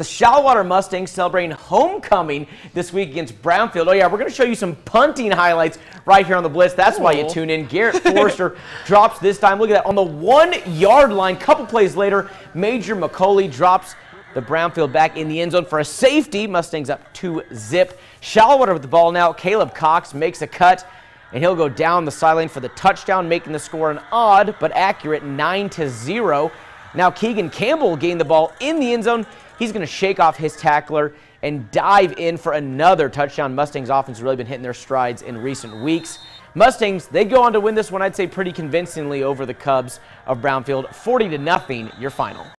The Shallowater Mustangs celebrating homecoming this week against Brownfield. Oh yeah, we're going to show you some punting highlights right here on the Blitz. That's why you tune in. Garrett Forrester drops this time. Look at that. On the one yard line, couple plays later, Major McCauley drops the Brownfield back in the end zone for a safety. Mustangs up two zip. Shallowater with the ball now. Caleb Cox makes a cut and he'll go down the sideline for the touchdown, making the score an odd but accurate 9 to 0. Now Keegan Campbell gained the ball in the end zone. He's going to shake off his tackler and dive in for another touchdown. Mustangs offense has really been hitting their strides in recent weeks. Mustangs, they go on to win this one, I'd say pretty convincingly over the Cubs of Brownfield, 40 to nothing, your final.